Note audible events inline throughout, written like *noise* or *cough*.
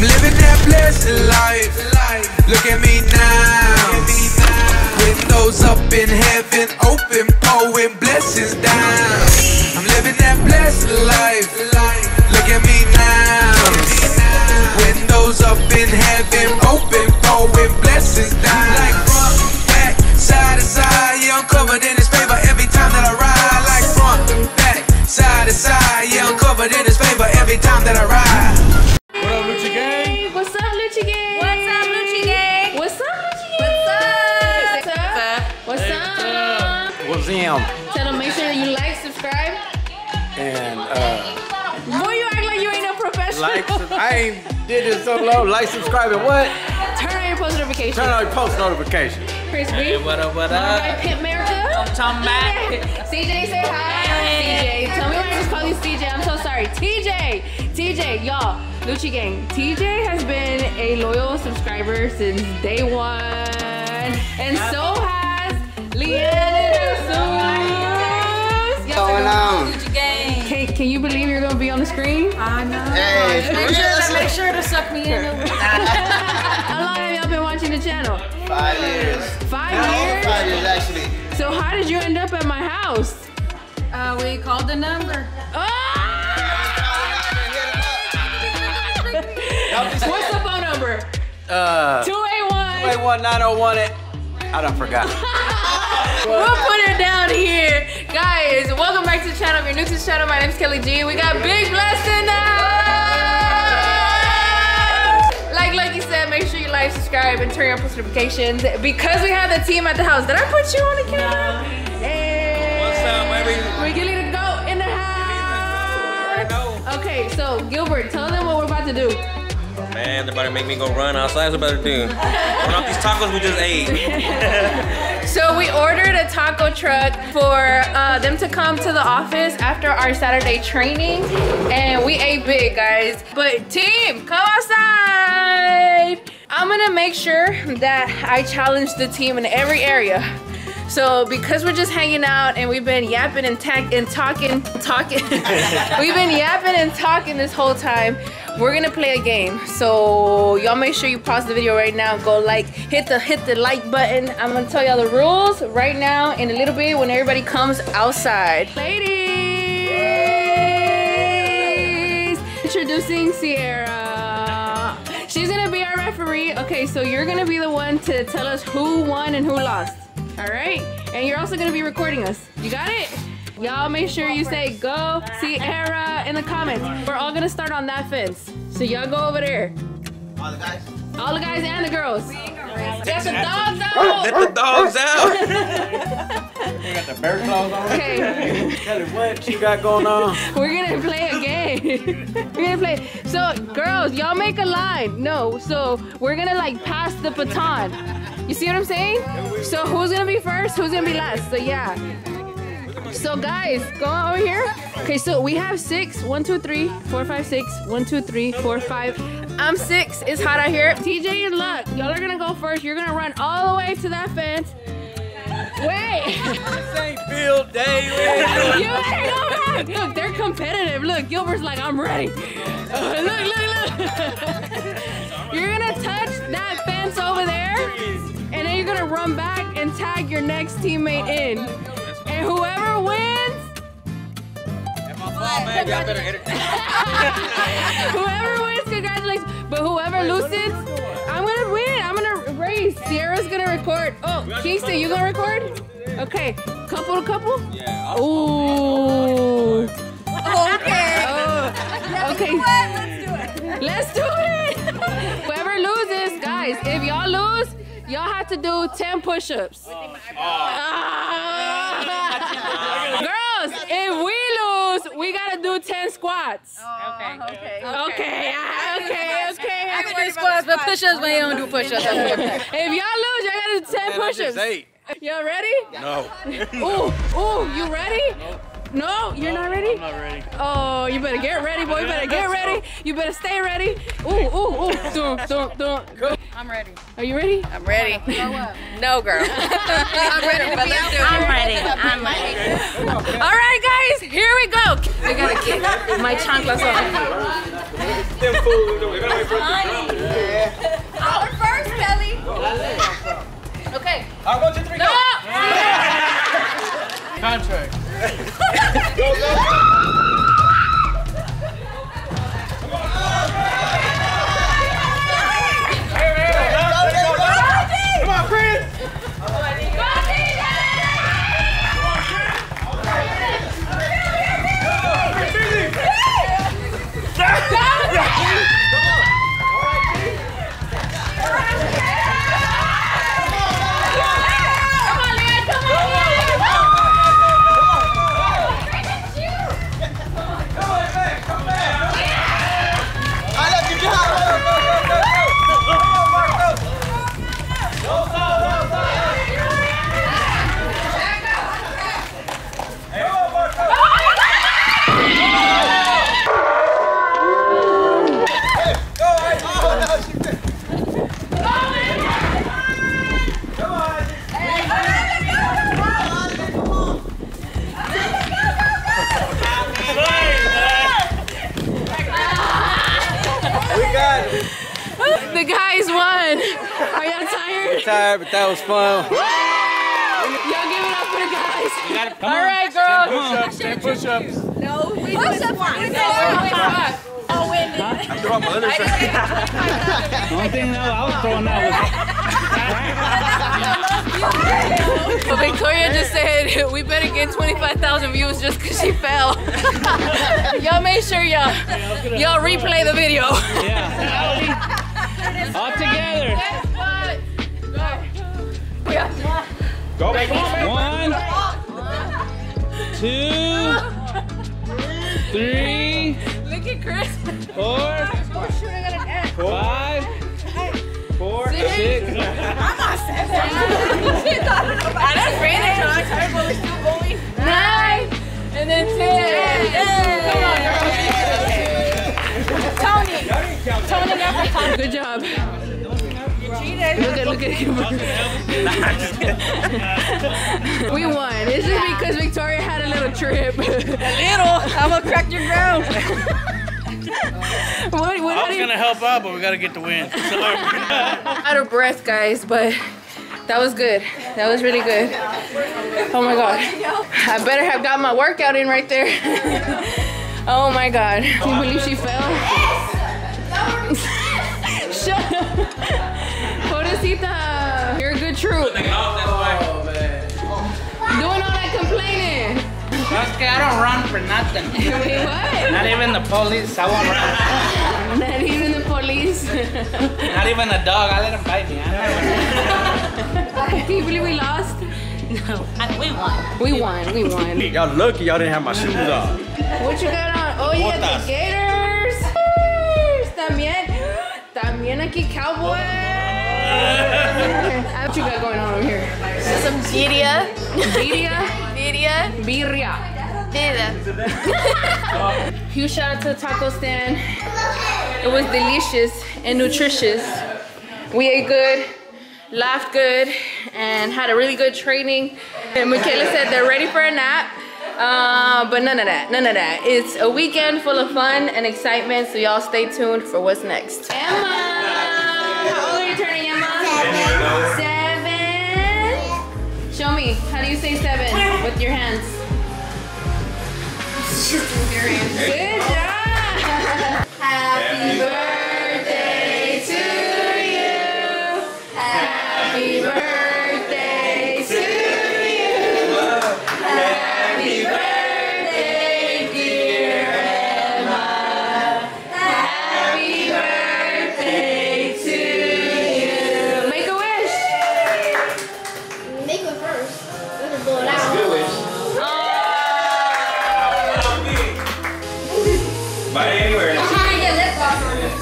I'm living that blessed life. Look at me now. Windows up in heaven, open, pouring blessings down. I'm living that blessed life. Look at me now. Windows up in heaven, open, pouring blessings down. Like front, back, side to side, yeah, I'm covered in His favor every time that I ride. Like front, back, side to side, yeah, I'm covered in His favor every time that I ride. Up? Tell them make sure you like, subscribe. And uh, Boy, you act like you ain't no professional. like, I ain't did this so long. Like, subscribe, and what? Turn on your post notifications. Turn on your post notifications. Chris B. What up, what Alright, up? Pimp America. I'm Talking back. CJ, say hi. CJ, tell me why I just call you CJ. I'm so sorry. TJ, TJ, y'all, Lucci Gang. TJ has been a loyal subscriber since day one, and so has Leanna Jesus. Yes, going on? Lucci Gang. Can, can you believe you're gonna be on the screen? I know. Hey, Make sure, to, make sure to suck me in. *laughs* How long have y'all been watching the channel? Five years. Five No, years. Five years actually. So how did you end up at my house? Uh, we called the number. Ah! What's the phone number? Uh, 281. wait, one nine oh one it. I done forgot. *laughs* *laughs* We'll put it down here. Guys, welcome back to the channel. If you're new to the channel, my name is Kelly Jean. We got Big Bless in the. Like Lucky said, make sure you like, subscribe, and turn on post notifications because we have the team at the house. Did I put you on the camera? Hey. What's up, baby? We're getting to go in the house. Okay, so Gilbert, tell them what we're about to do. Man, they're about to make me go run outside. What's about to do? Run off these tacos we just ate. *laughs* So we ordered a taco truck for uh, them to come to the office after our Saturday training, and we ate big, guys. But team, come outside. I'm gonna make sure that I challenge the team in every area. So because we're just hanging out and we've been yapping and, and talking, talking, *laughs* we've been yapping and talking this whole time. We're gonna play a game. So y'all make sure you pause the video right now. Go like, hit the hit the like button. I'm gonna tell y'all the rules right now in a little bit when everybody comes outside. Ladies, introducing Sierra. She's gonna be our referee. Okay, so you're gonna be the one to tell us who won and who lost. All right, and you're also gonna be recording us. You got it? Y'all make sure you say go Sierra in the comments. We're all gonna start on that fence. So y'all go over there. All the guys. All the guys and the girls. Get the dogs out. Let the dogs out. You got the bear claws on. Okay, Kelly, what you got going on? we're gonna play a game. *laughs* we're gonna play. So, girls, y'all make a line. No, so we're gonna like pass the baton. You see what I'm saying? So who's gonna be first? Who's gonna be last? So yeah. So guys, go over here. Okay, so we have six. One, two, three, four, five, six. One, two, three, four, five. I'm six. It's hot out here. TJ and Luck, y'all are gonna go first. You're gonna run all the way to that fence. Wait. This *laughs* ain't Bill Daly. You better go back. Look, they're competitive. Look, Gilbert's like, I'm ready. Uh, *laughs* look, look, look. *laughs* you're gonna touch that fence over there, and then you're gonna run back and tag your next teammate in. And whoever wins, Oh, man, y'all better hit it. *laughs* whoever wins, congratulations. But whoever loses, I'm gonna win. I'm gonna race. Sierra's gonna record. Oh, Kingston, you gonna record? Okay, couple to couple. Yeah. Ooh. Okay. Oh, okay. Let's do it. Let's do it. *laughs* Whoever loses, guys, if y'all lose, y'all have to do 10 push-ups. Ah. Girls, if we lose, we gotta do 10 squats. Okay. Okay. Okay, ah, okay, okay. I can do squats, but push-ups, but you don't do push-ups. *laughs* If y'all lose, y'all gotta do 10 Man, push-ups. ate. Y'all ready? No. *laughs* Ooh, ooh, you ready? No, you're not ready? I'm not ready. Oh, you better get ready, boy. You better get *laughs* ready. You better stay ready. Ooh, ooh, ooh. Dun, dun, dun. I'm ready. Are you ready? I'm ready. *laughs* No, girl. *laughs* I'm ready. But let's do it. I'm ready. I'm ready. All right, guys, here we go. I gotta get my chanclas on. Them fools, they're gonna wait for us to. Our first, Kelly. Okay. I'll go to three. No! Contract. *laughs* The guys won. Are y'all tired? Tired, but that was fun. Y'all give it up for the guys. All right, girls. Push-ups, ten push-ups. No, we Push up one. Oh, Wendy. Throw out my other side. *laughs* The only thing that I was throwing that was But Victoria just said *laughs* we better get 25,000 views just because she fell. *laughs* y'all make sure y'all y'all replay the video. yeah. All together. Go, baby. One, two, three, Look at Chris. four, five, Four. six. Good job. Look at, look at *laughs* We won. It's just because Victoria had a little trip. a little? I'm gonna crack your ground. *laughs* what, what, I was gonna help out, but we gotta get the win. *laughs* Sorry. out of breath, guys, but that was good. That was really good. Oh my god. I better have got my workout in right there. oh my god. Can you believe she fell? Pobrecita. You're a good troop. Doing all that complaining. That's que I don't run for nothing. *laughs* Wait, what? Not even the police. I won't run. *laughs* Not even the police. *laughs* Not even the dog. I let him bite me. I Can you believe we lost? No, I- we won. We won. We won. Y'all lucky y'all didn't have my shoes on. What you got on? Oh, you got the Gators. Gators. También. *gasps* También aquí Cowboys. What you got going on over here? Some birria. Birria. Birria. Birria. Birria. Huge shout out to the taco stand. It was delicious and nutritious. We ate good, laughed good, and had a really good training. And Michaela said they're ready for a nap. Uh, but none of that, none of that. It's a weekend full of fun and excitement, so y'all stay tuned for what's next. Emma! How do you say seven with your hands? With your hands. Good job!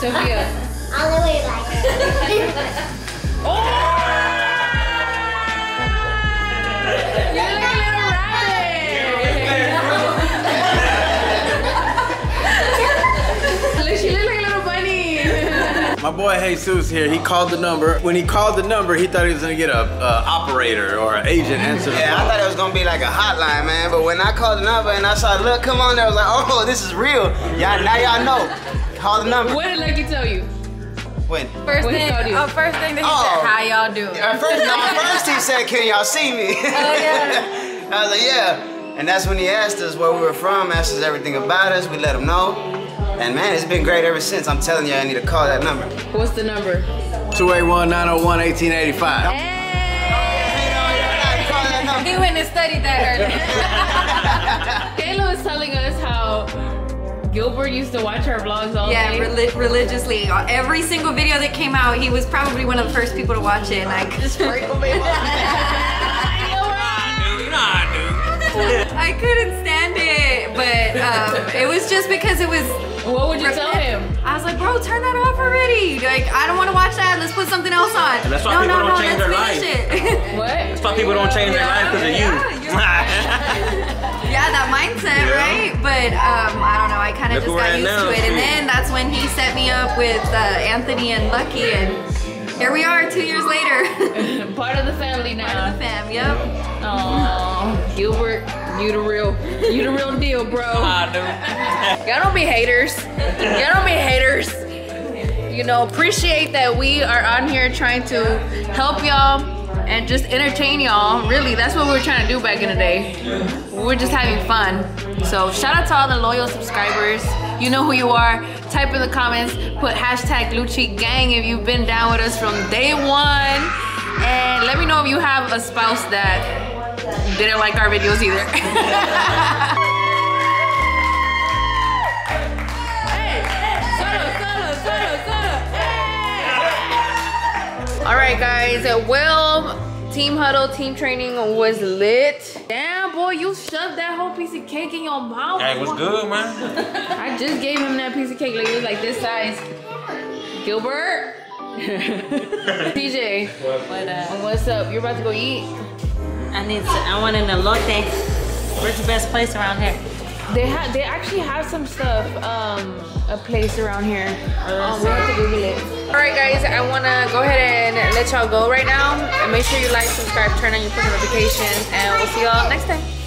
Sophia. I'll the way like You look a little rabbit. Look, she look like a little bunny. My boy Jesus here, he called the number. When he called the number, he thought he was gonna get a, a operator or an agent answer the Yeah, I thought it was gonna be like a hotline, man. But when I called the number and I saw, look, come on there, I was like, oh, this is real. Y'all, now y'all know. Call the number. What did Lucky tell you? When? First What he thing, told you? oh, first thing that he Oh. said, how y'all doing? At first, no, *laughs* first he said, can y'all see me? Oh, yeah. *laughs* I was like, yeah. And that's when he asked us where we were from, asked us everything about us. We let him know. And man, it's been great ever since. I'm telling you, I need to call that number. What's the number? 281-901-1885. Call. He went and studied that earlier. *laughs* Kayla was telling us how Gilbert used to watch our vlogs all Yeah, day. reli- religiously. Every single video that came out, he was probably one of the first people to watch it. Like, You know how I. I couldn't stand it, but um, it was just because it was. What would you tell him? I was like, bro, turn that off already. Like, I don't want to watch that. Let's put something else on. And that's why no, people no, don't no, change let's their finish it. *laughs* What? That's why people don't change their life because of you. *laughs* yeah, that mindset, Yeah. right? But um, I don't know. I kind of just got used now, to it, and then that's when he set me up with uh, Anthony and Lucky, and here we are, two years later. *laughs* Part of the family now. Part of now. the fam. Yep. Aww. Gilbert, you the real, you the real deal, bro. *laughs* I do. Y'all don't be haters. Y'all don't be haters. You know, appreciate that we are on here trying to help y'all and just entertain y'all. Really, that's what we were trying to do back in the day. We were just having fun. So shout out to all the loyal subscribers. You know who you are. Type in the comments, put hashtag Lucci Gang if you've been down with us from day one. And let me know if you have a spouse that didn't like our videos either. Hey, hey, hello, hello, hello, hello. Hey! All right, guys. Well, team huddle, team training was lit. Damn, boy, you shoved that whole piece of cake in your mouth. Hey, what's good, man? *laughs* I just gave him that piece of cake. Like it was like this size. Gilbert. *laughs* TJ, What, uh, what's up? You're about to go eat. I need to, I want an elote. Where's the best place around here? They have. They actually have some stuff. Um, a place around here. Um, we have to Google it. All right, guys. I wanna go ahead and let y'all go right now. And make sure you like, subscribe, turn on your post notifications, and we'll see y'all next time.